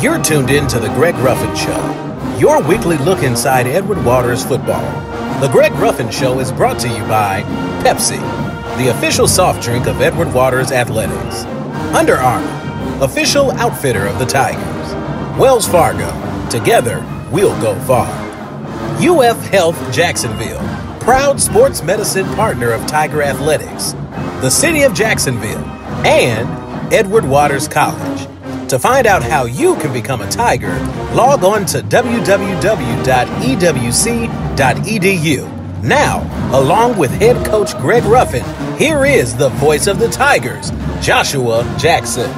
You're tuned in to The Greg Ruffin Show, your weekly look inside Edward Waters football. The Greg Ruffin Show is brought to you by Pepsi, the official soft drink of Edward Waters Athletics, Under Armour, official outfitter of the Tigers, Wells Fargo, together we'll go far. UF Health Jacksonville, proud sports medicine partner of Tiger Athletics, the City of Jacksonville, and Edward Waters College. To find out how you can become a Tiger, log on to www.ewc.edu. Now, along with head coach Greg Ruffin, here is the voice of the Tigers, Joshua Jackson.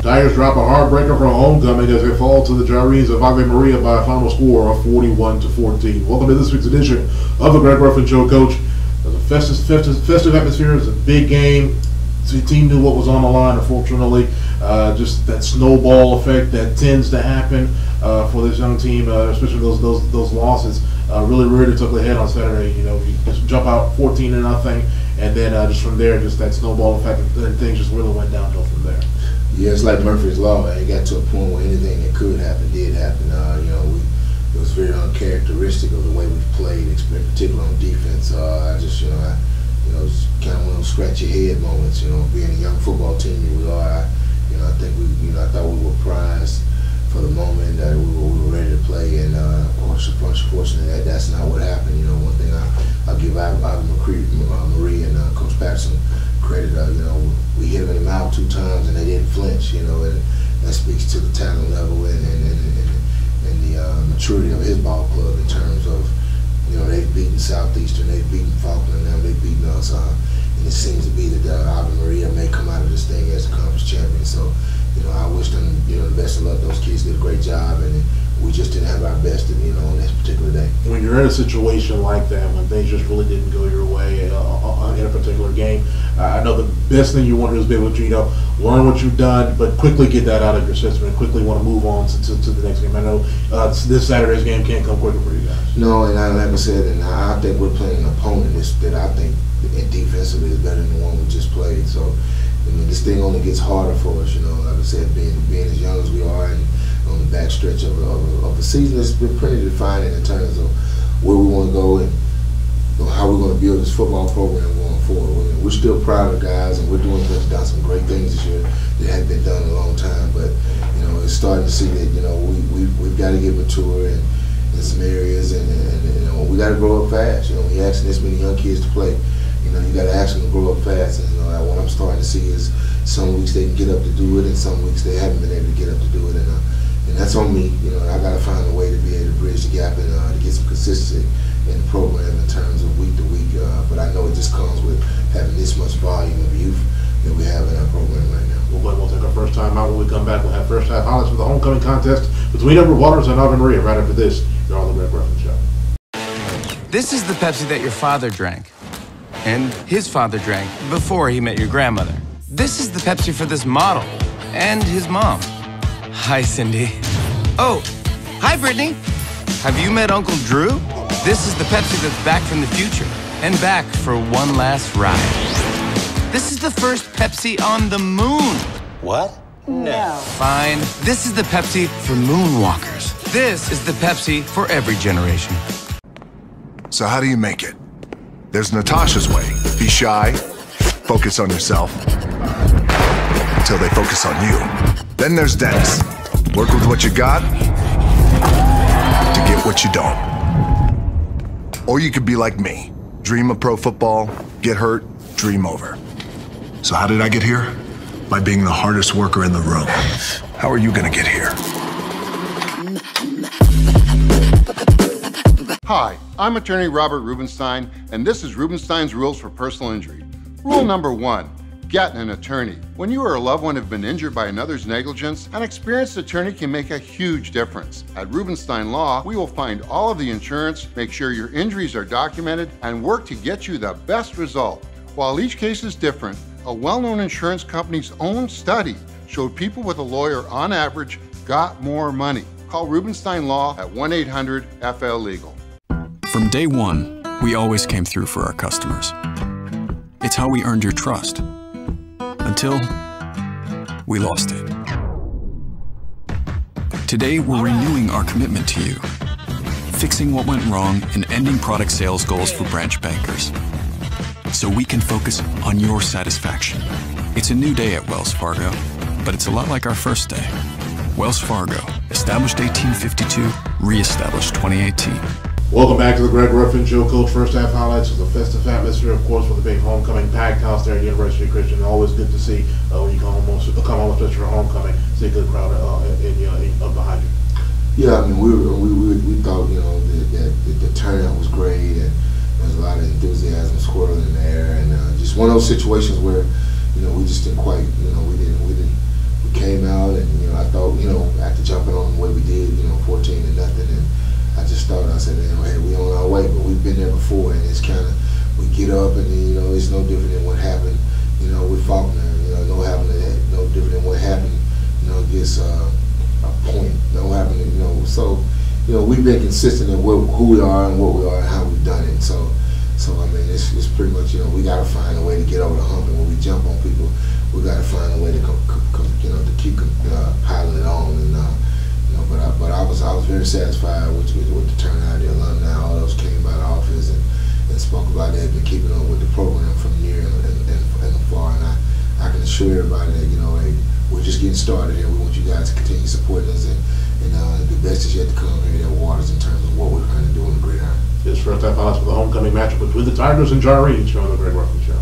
Tigers drop a heartbreaker for homecoming as they fall to the Gyrenes of Ave Maria by a final score of 41 to 14. Welcome to this week's edition of the Greg Ruffin Show, Coach. There's a festive, festive, festive atmosphere. It's a big game. The team knew what was on the line. Unfortunately, uh, just that snowball effect that tends to happen uh, for this young team, uh, especially those those those losses. Uh, really reared its ugly head on Saturday. You know, you just jump out 14 to nothing, and then just from there, just that snowball effect, and things just really went downhill from there. Yeah, it's like Murphy's Law. It got to a point where anything that could happen did happen. You know, we, it was very uncharacteristic of the way we played, particularly on defense. Uh, I just, you know, I, you know, kind of one of those scratch your head moments. You know, being a young football team we are, I, you know, I think we, you know, I thought we were prized for the moment that we were, we were ready to play, and uh, unfortunately, that, that's not what happened. You know, one thing I, I'll give Ivan McCree, uh, Marie and uh, Coach Patterson credit. Uh, you know, we hit them in the mouth two times and they didn't flinch. You know, and that speaks to the talent level and and, and, and, and the uh, maturity of his ball club in terms of you know they've beaten Southeastern, they've beaten Faulkner, now they've beaten us. Uh, it seems to be that uh, Ave Maria may come out of this thing as a conference champion. So, you know, I wish them you know the best of luck. Those kids did a great job, and we just didn't have our best, you know, on this particular day. When you're in a situation like that, when things just really didn't go your way uh, uh in a particular game, uh, I know the best thing you want to do is be able to, you know, learn what you've done, but quickly get that out of your system and quickly want to move on to, to, to the next game. I know uh, this Saturday's game can't come quicker for you guys. No, and I, like I said, and I think we're playing an opponent that I think defensively is better than the one we just played. So, I mean, this thing only gets harder for us, you know. Like I said, being being as young as we are and on the back stretch of, of, of the season, it's been pretty defining in terms of where we want to go and you know, how we're going to build this football program going forward. We're still proud of guys, and we're doing we've done some great things this year that hadn't been done in a long time. But you know, it's starting to see that you know we we we've got to get mature and in some areas, and, and, and you know we got to grow up fast. You know, we're asking this many young kids to play you know, you got to ask them to grow up fast. And you know, what I'm starting to see is some weeks they can get up to do it, and some weeks they haven't been able to get up to do it. And, uh, and that's on me. You know, and I got to find a way to be able to bridge the gap and uh, to get some consistency in the program in terms of week to week. Uh, but I know it just comes with having this much volume of youth that we have in our program right now. We'll go we'll take our first time out. When we come back, we'll have first half highlights for the homecoming contest between Edward Waters and Ave Maria right after this. You're on the Greg Ruffin Show. This is the Pepsi that your father drank and his father drank before he met your grandmother. This is the Pepsi for this model and his mom. Hi, Cindy. Oh, hi, Brittany. Have you met Uncle Drew? This is the Pepsi that's back from the future and back for one last ride. This is the first Pepsi on the moon. What? No. Fine. This is the Pepsi for moonwalkers. This is the Pepsi for every generation. So how do you make it? There's Natasha's way. Be shy, focus on yourself, until they focus on you. Then there's Dennis. Work with what you got to get what you don't. Or you could be like me. Dream of pro football, get hurt, dream over. So how did I get here? By being the hardest worker in the room. How are you gonna get here? Hi, I'm attorney Robert Rubenstein, and this is Rubenstein's Rules for Personal Injury. Rule number one get an attorney. When you or a loved one have been injured by another's negligence, an experienced attorney can make a huge difference. At Rubenstein Law, we will find all of the insurance, make sure your injuries are documented, and work to get you the best result. While each case is different, a well known insurance company's own study showed people with a lawyer on average got more money. Call Rubenstein Law at 1 800 FL Legal. From day one, we always came through for our customers. It's how we earned your trust. Until we lost it. Today, we're renewing our commitment to you, fixing what went wrong and ending product sales goals for branch bankers so we can focus on your satisfaction. It's a new day at Wells Fargo, but it's a lot like our first day. Wells Fargo, established 1852, re-established 2018. Welcome back to the Greg Ruffin Show. Coach, first half highlights of the festive atmosphere, of course, with the big homecoming packed house there at University of Christian. Always good to see uh, when you come home, come home, especially for homecoming, see a good crowd uh, in, in, uh, behind you. Yeah, I mean, we, were, we, we, we thought, you know, that, that, the turnout was great and there was a lot of enthusiasm swirling in the air. And uh, just one of those situations where, you know, we just didn't quite, you know, we didn't, we didn't, we came out and, you know, I thought, you know, after jumping on the way we did, you know, 14 to nothing. And I just thought, I said, know, hey, we on our way, but we've been there before. And it's kind of, we get up and, then, you know, it's no different than what happened, you know, with Faulkner. You know, no, having, no different than what happened, you know, against, uh, a point. No having you know, so you know, we've been consistent in what, who we are and what we are and how we've done it. So, so I mean, it's, it's pretty much you know we got to find a way to get over the hump, and when we jump on people, we got to find a way to come, come, you know, to keep uh, piling it on. And uh, but I, but I was I was very satisfied with with the turnout, the alumni, all those came by the office and, and spoke about it. Been keeping up with the program from near and, and, and, far, and I I can assure everybody that you know, hey, we're just getting started and We want you guys to continue supporting us, and, and uh, the best is yet to come here at Waters in terms of what we're trying to do in the gridiron. This first half highlights for the homecoming matchup between the Tigers and here on the Greg Ruffin Show.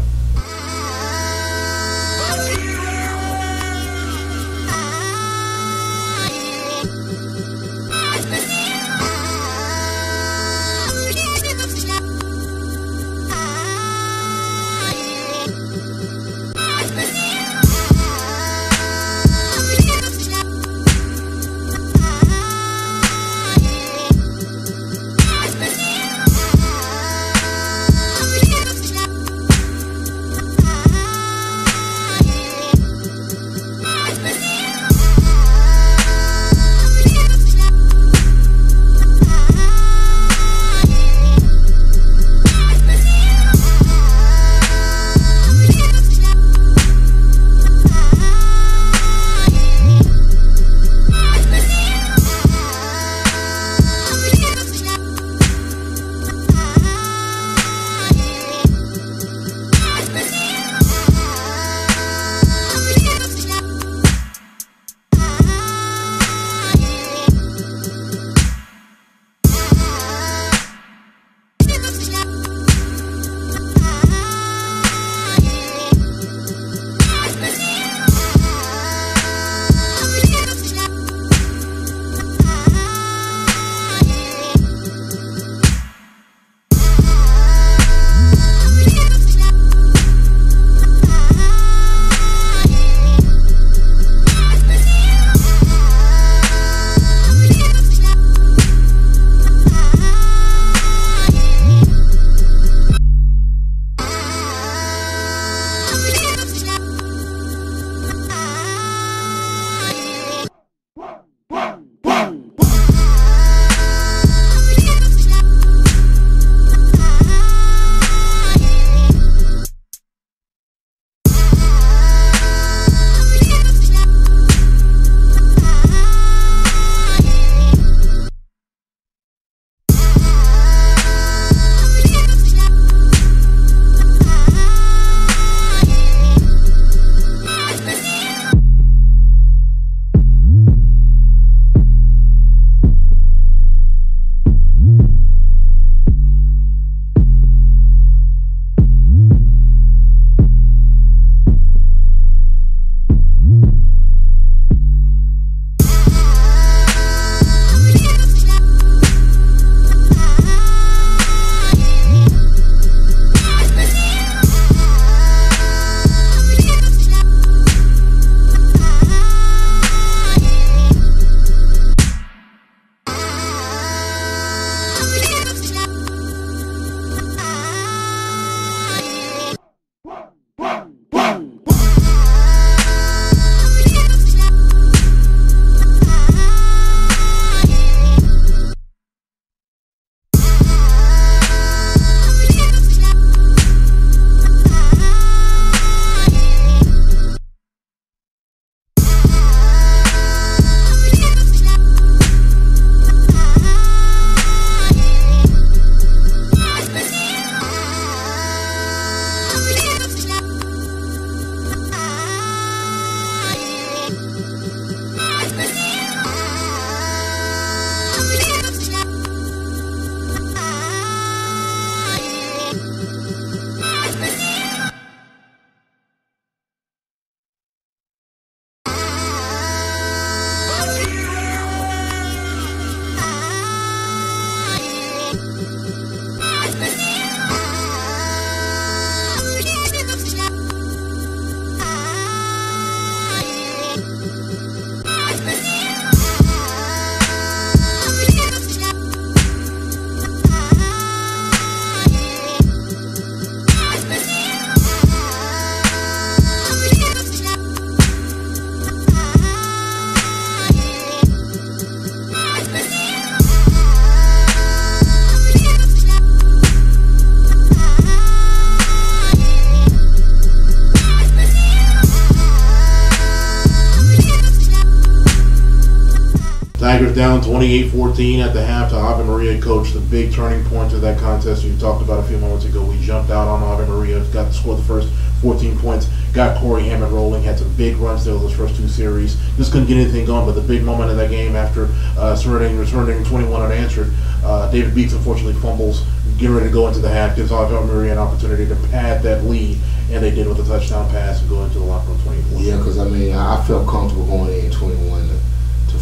Down 28-14 at the half to Ave Maria. Coach, the big turning point of that contest you talked about a few moments ago. We jumped out on Ave Maria, got to score the first 14 points, got Corey Hammond rolling, had some big runs there those first two series. Just couldn't get anything going, but the big moment of that game after uh, surrendering, returning 21 unanswered, uh, David Beats unfortunately fumbles, getting ready to go into the half, gives Ave Maria an opportunity to pad that lead, and they did with a touchdown pass and go into the locker room 24. Yeah, because I mean, I felt comfortable going in 21 to, to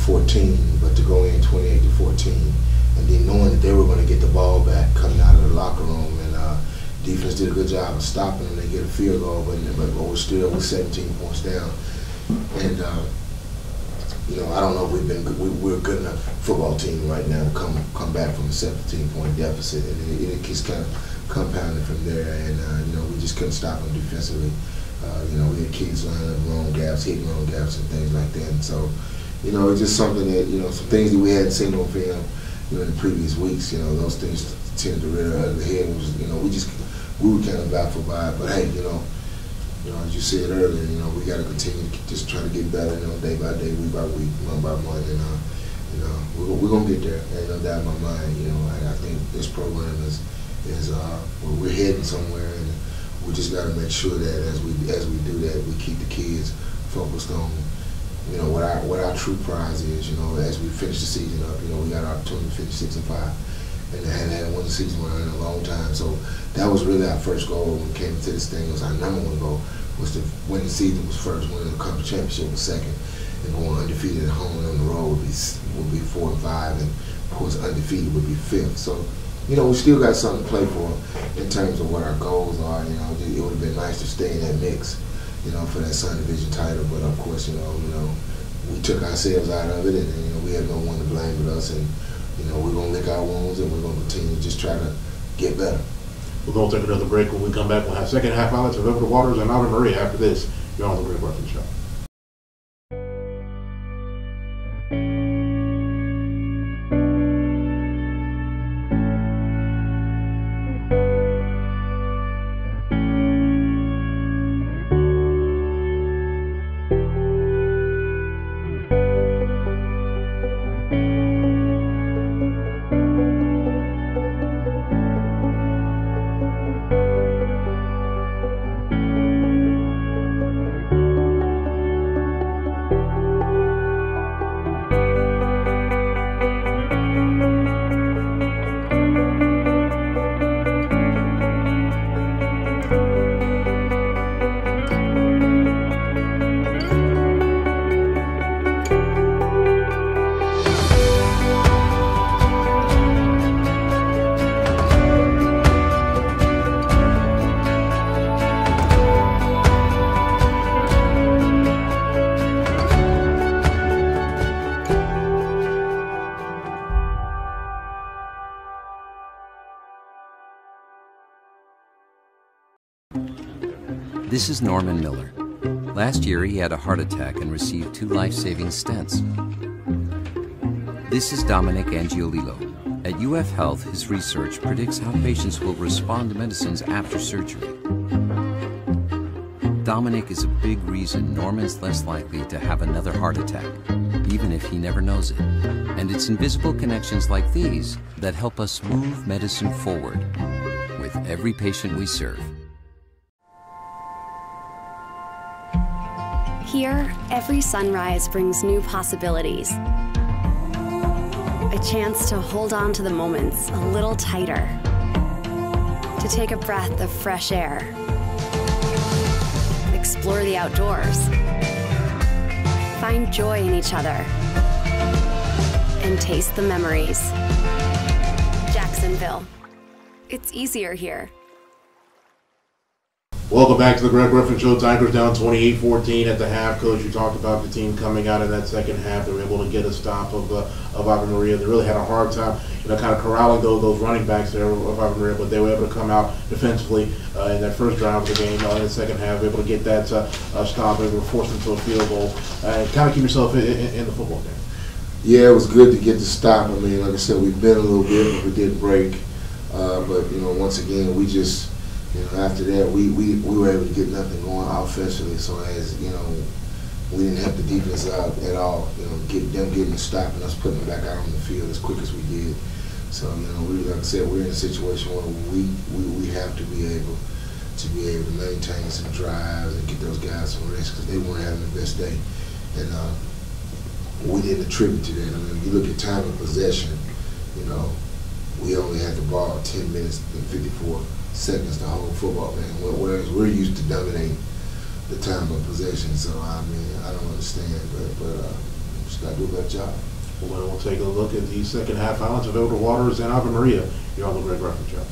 14, but to go in 28 to 14, and then knowing that they were going to get the ball back coming out of the locker room and defense did a good job of stopping them. They get a field goal, but, but we're still with 17 points down. And uh, you know, I don't know if we've been we, we're a good enough football team right now to come come back from a 17 point deficit, and it, it keeps kind of compounding from there. And uh, you know, we just couldn't stop them defensively. Uh, you know, we had kids lining up wrong gaps, hitting wrong gaps, and things like that. And so, you know, it's just something that you know, some things that we hadn't seen on film, you know, in the previous weeks. You know, those things tend to rear their head. Was, you know, we just we were kind of baffled by it. But hey, you know, you know, as you said earlier, you know, we got to continue to just try to get better, you know, day by day, week by week, month by month, and uh, you know, we're, we're gonna get there. Ain't no doubt in my mind. You know, and I think this program is is uh, we're heading somewhere, and we just got to make sure that as we as we do that, we keep the kids focused on you know what our what our true prize is. You know, as we finish the season up, you know, we got our opportunity to finish six and five and hadn't had one season winner in a long time. So that was really our first goal when we came into this thing. It was our number one goal was to win the season was first, winning the conference championship was second, and going undefeated at home and on the road would be would be four and five, and of course undefeated would be fifth. So. You know, we still got something to play for in terms of what our goals are. You know, it would have been nice to stay in that mix, you know, for that Sun Division title. But of course, you know, you know, we took ourselves out of it, and, you know, we have no one to blame but us. And you know, we're to lick our wounds and we're to continue to just try to get better. We're to take another break. When we come back, we'll have second half highlights of Edward Waters and Ave Maria after this. You're on the Greg Ruffin Show. This is Norman Miller. Last year, he had a heart attack and received two life saving stents. This is Dominic Angiolillo. At UF Health, his research predicts how patients will respond to medicines after surgery. Dominic is a big reason Norman's less likely to have another heart attack, even if he never knows it. And it's invisible connections like these that help us move medicine forward with every patient we serve. Here, every sunrise brings new possibilities. A chance to hold on to the moments a little tighter. To take a breath of fresh air. Explore the outdoors. Find joy in each other. And taste the memories. Jacksonville. It's easier here. Welcome back to the Greg Ruffin Show. Tigers down 28-14 at the half. Coach, you talked about the team coming out in that second half. They were able to get a stop of uh, of Ave Maria. They really had a hard time, you know, kind of corralling those those running backs there of Ave Maria, but they were able to come out defensively uh, in that first drive of the game. Uh, in the second half, able to get that uh, uh, stop. They were forced into a field goal and kind of keep yourself in, in, in, the football game. Yeah, it was good to get the stop. I mean, like I said, we been a little bit, but we didn't break. Uh, but you know, once again, we just you know, after that, we, we, we were able to get nothing going offensively. So as you know, we didn't help the defense out at all. You know, get them getting the stop and us putting them back out on the field as quick as we did. So you know, we like I said, we're in a situation where we we, we have to be able to be able to maintain some drives and get those guys some rest because they weren't having the best day, and uh, we didn't attribute to that. I mean, you look at time of possession, you know, we only had the ball 10 minutes and 54 seconds to hold football game, whereas we're used to dominating the time of possession. So I mean, I don't understand, but but uh, just got to do a better job. Well, we'll take a look at the second half highlights of Edward Waters and Ave Maria here on the Greg Ruffin Show.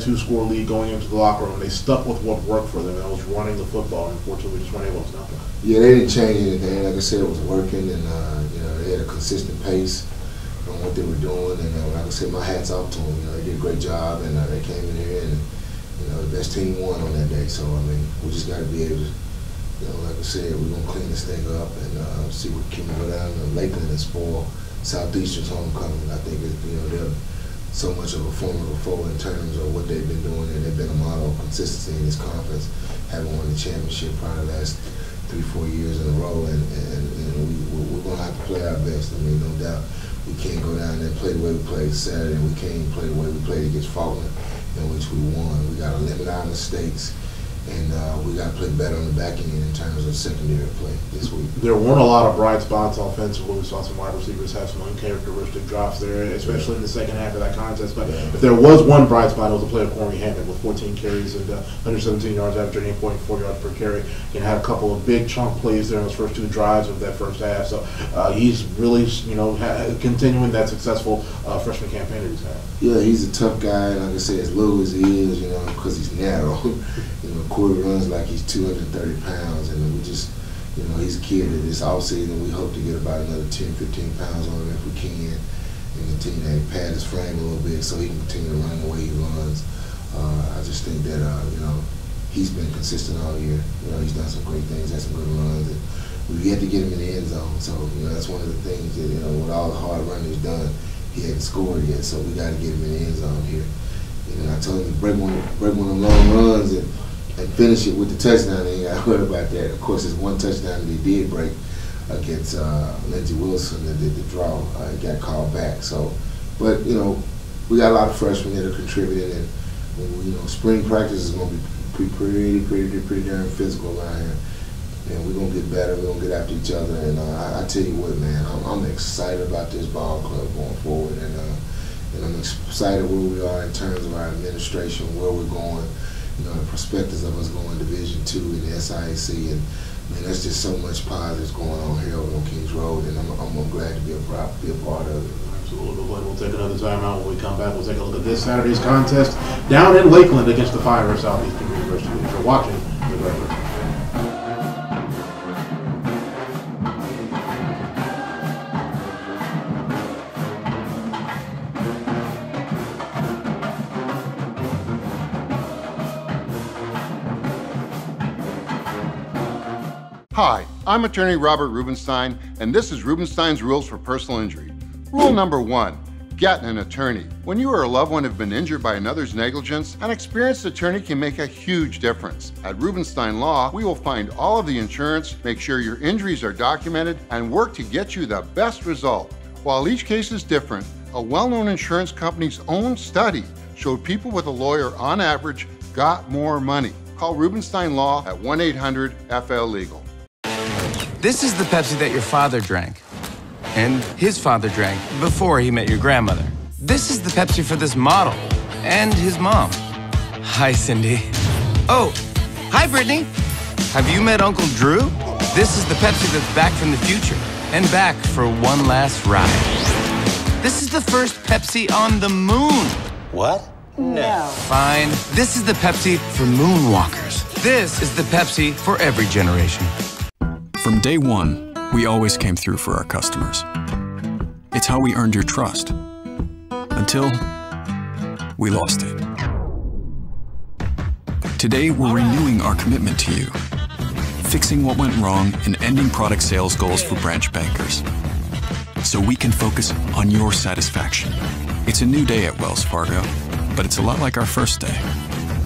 Two-score lead going into the locker room. They stuck with what worked for them. That was running the football. Unfortunately, just weren't able to stop it. Yeah, they didn't change anything. Like I said, it was working, and uh, you know they had a consistent pace on what they were doing. And uh, like I said, my hats off to them. You know, they did a great job, and uh, they came in here, and you know the best team won on that day. So I mean, we just got to be able to. You know, like I said, we're gonna clean this thing up and uh, see what can go down Lakeland and spoil Southeastern's homecoming. I think it, you know they're so much of a formidable foe in terms of what they've been doing, and they've been a model of consistency in this conference, having won the championship probably the last three, four years in a row, and, and, and we, we're going to have to play our best. I mean, no doubt we can't go down there and play the way we played Saturday, and we can't play the way we played against Faulkner, in which we won. We got to limit our mistakes and uh, we got to play better on the back end in terms of secondary play this week. There weren't a lot of bright spots offensively. We saw some wide receivers have some uncharacteristic drops there, especially yeah. in the second half of that contest. But yeah. if there was one bright spot, it was the play of Corey Hammond with 14 carries and uh, 117 yards, after averaging 8.4 yards per carry. And had a couple of big chunk plays there in those first two drives of that first half. So uh, he's really, you know, continuing that successful uh, freshman campaign that he's had. Yeah, he's a tough guy. Like I said, as low as he is, you know, because he's narrow. know, Corey runs like he's 230 pounds, and we just, you know, he's a kid that this offseason we hope to get about another 10, 15 pounds on him if we can, and continue to pad his frame a little bit so he can continue to run the way he runs. Uh, I just think that, uh, you know, he's been consistent all year. You know, he's done some great things, had some good runs, and we've yet to get him in the end zone. So you know, that's one of the things that you know, with all the hard running he's done, he hasn't scored yet. So we got to get him in the end zone here. And I told him to break one, break one of them long runs and, and finish it with the touchdown. And I heard about that. Of course, there's one touchdown he did break against uh, Lindsey Wilson that did the draw. Uh, he got called back. So, but you know, we got a lot of freshmen that are contributing, and you know, spring practice is going to be pretty, pretty, pretty, pretty darn physical around here. And we're gonna get better. We're gonna get after each other. And uh, I, I, tell you what, man, I'm, I'm, excited about this ball club going forward. And, uh, and I'm excited where we are in terms of our administration, where we're going. You know, the perspectives of us going to Division Two in the SIAC, and man, there's just so much positives going on here on Kings Road, and I'm, I'm, I'm glad to be a, be a part of it. Absolutely. We'll take another timeout. When we come back, we'll take a look at this Saturday's contest down in Lakeland against the Fire of Southeastern University. If you're watching Hi, I'm attorney Robert Rubenstein, and this is Rubenstein's Rules for Personal Injury. Rule number one get an attorney. When you or a loved one have been injured by another's negligence, an experienced attorney can make a huge difference. At Rubenstein Law, we will find all of the insurance, make sure your injuries are documented, and work to get you the best result. While each case is different, a well known insurance company's own study showed people with a lawyer on average got more money. Call Rubenstein Law at 1 800 FL Legal. This is the Pepsi that your father drank. And his father drank before he met your grandmother. This is the Pepsi for this model. And his mom. Hi, Cindy. Oh, hi, Brittany. Have you met Uncle Drew? This is the Pepsi that's back from the future. And back for one last ride. This is the first Pepsi on the moon. What? No. Fine. This is the Pepsi for moonwalkers. This is the Pepsi for every generation. Day one, we always came through for our customers. It's how we earned your trust. Until we lost it. Today, we're renewing our commitment to you, fixing what went wrong and ending product sales goals for branch bankers. So we can focus on your satisfaction. It's a new day at Wells Fargo, but it's a lot like our first day.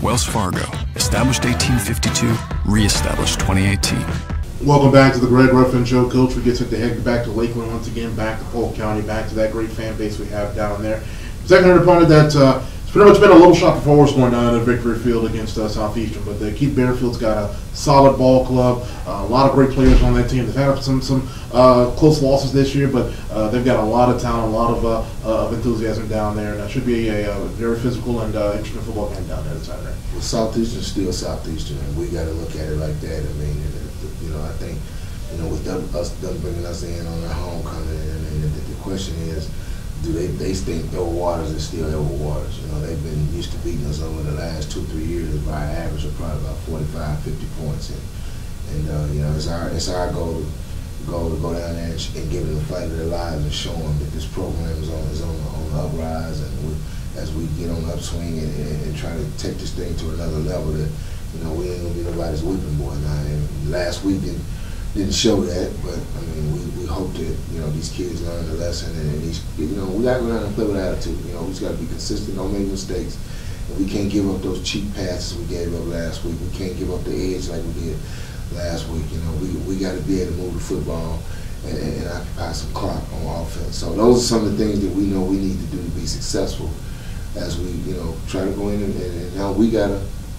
Wells Fargo, established 1852, re-established 2018. Welcome back to the Greg Ruffin Show, Coach. We get to head back to Lakeland once again, back to Polk County, back to that great fan base we have down there. Second opponent that uh, it's pretty much been a little shot before force going down at Victory Field against uh, Southeastern, but uh, Keith Bearfield's got a solid ball club, uh, a lot of great players on that team. They've had some some uh, close losses this year, but uh, they've got a lot of talent, a lot of uh, of enthusiasm down there, and it should be a, a very physical and interesting football game down there this Saturday. Well, Southeastern still Southeastern, and we got to look at it like that. I mean, you know, I think you know with them, us them bringing us in on their homecoming, and, and the, the question is do they they think Edward Waters is still Edward Waters? You know, they've been used to beating us over the last two three years by an average of probably about 45, 50 points, and and uh, you know it's our it's our goal to go to go down there and, and give them the fight of their lives and show them that this program is on is on, on the uprise, and we, as we get on the upswing and, and, and try to take this thing to another level that you know we ain't gonna be nobody's whipping boy now. And last week didn't show that, but I mean we hope that you know these kids learn the lesson, and these you know we got to learn to play with attitude. You know we just got to be consistent, don't make mistakes, and we can't give up those cheap passes we gave up last week. We can't give up the edge like we did last week. You know we we got to be able to move the football. And, and, occupy some clock on offense. So those are some of the things that we know we need to do to be successful as we, you know, try to go in and, and now we got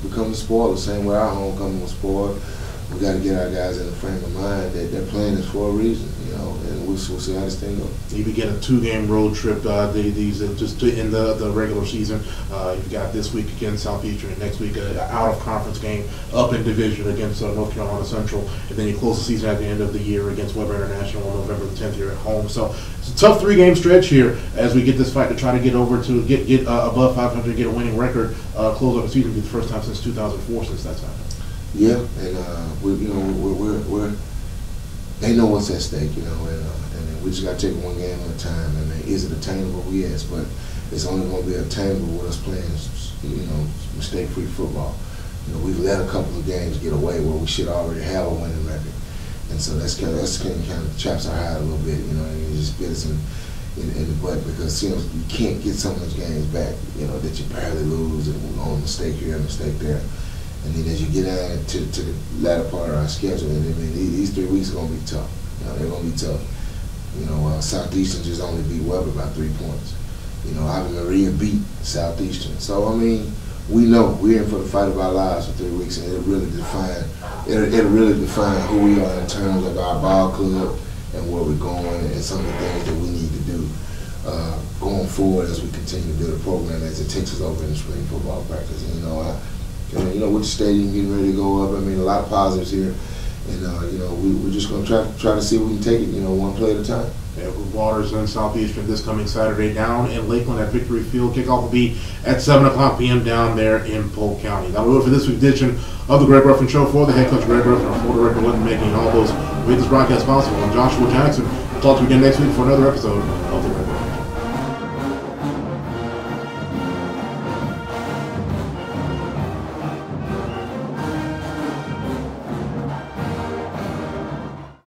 to become the same way our homecoming was spoiled. We got to get our guys in the frame of mind that they're playing this for a reason, you know, and we'll, we'll see how this thing goes. You begin a two-game road trip. Uh, these uh, just to end the, the regular season. Uh, you've got this week against Southeastern, and next week an out of conference game up in division against uh, North Carolina Central, and then you close the season at the end of the year against Webber International on November the 10th here at home. So it's a tough three-game stretch here as we get this fight to try to get over to get get uh, above 500, get a winning record, uh, close out the season. Be the first time since 2004 since that time. Yeah, and uh, we, you know, we're, we're, we're, they know what's at stake, you know, and, uh, and we just got to take one game at a time. I mean, is it attainable? Yes, but it's only going to be attainable with us playing, you know, mistake-free football. You know, we've let a couple of games get away where we should already have a winning record, and so that's kind of that's kind of, kind of chaps our hide a little bit. You know, and it just bit us in, in, in the butt because you know you can't get some of those games back. You know that you barely lose and on a mistake here, a mistake there. And then as you get down to, to the latter part of our schedule, and I mean, these three weeks are going to be tough. You know, they're going to be tough. You know, uh, Southeastern just only beat Webber by three points. You know, Ave Maria beat Southeastern. So, I mean, we know we're in for the fight of our lives for three weeks, and it'll really define, it'll, it'll really define who we are in terms of our ball club and where we're going and some of the things that we need to do uh, going forward as we continue to build a program as it takes us over in spring football practice. And, you know, I, and, you know, with the stadium getting ready to go up, I mean, a lot of positives here. And, uh, you know, we, we're just going to try try to see if we can take it, you know, one play at a time. Edward Waters and Southeastern this coming Saturday down in Lakeland at Victory Field. Kickoff will be at 7 o'clock p.m. down there in Polk County. That will do it for this week's edition of the Greg Ruffin Show. For the head coach, Greg Ruffin, our full director, Linton, making all those made this broadcast possible. I'm Joshua Jackson. We'll talk to you again next week for another episode of the